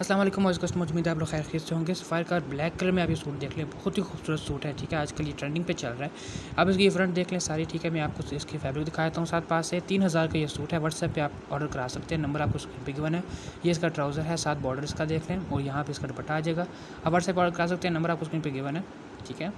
असलम वालेकुम कस्टमर उम्मीद आप लोग खैर खैर से होंगे। सफ़ायर का ब्लैक कलर में आप ये सूट देख लें, बहुत ही खूबसूरत सूट है, ठीक है? आजकल ये ट्रेंडिंग पे चल रहा है। आप इसकी फ्रंट देख लें सारी, ठीक है? मैं आपको इसकी फैब्रिक दिखाता हूँ साथ पास से। तीन हज़ार का ये सूट है व्हाट्सएप पे आप ऑर्डर करा सकते हैं। नंबर आपको स्क्रीन पर गिवन है। ये इसका ट्राउज़र है साथ बॉर्डर इसका देख लें और यहाँ पर इसका दुपट्टा आ जाएगा। आप व्हाट्सएप ऑर्डर करा सकते हैं नंबर आपको स्क्रीन पर गिवन है, ठीक है?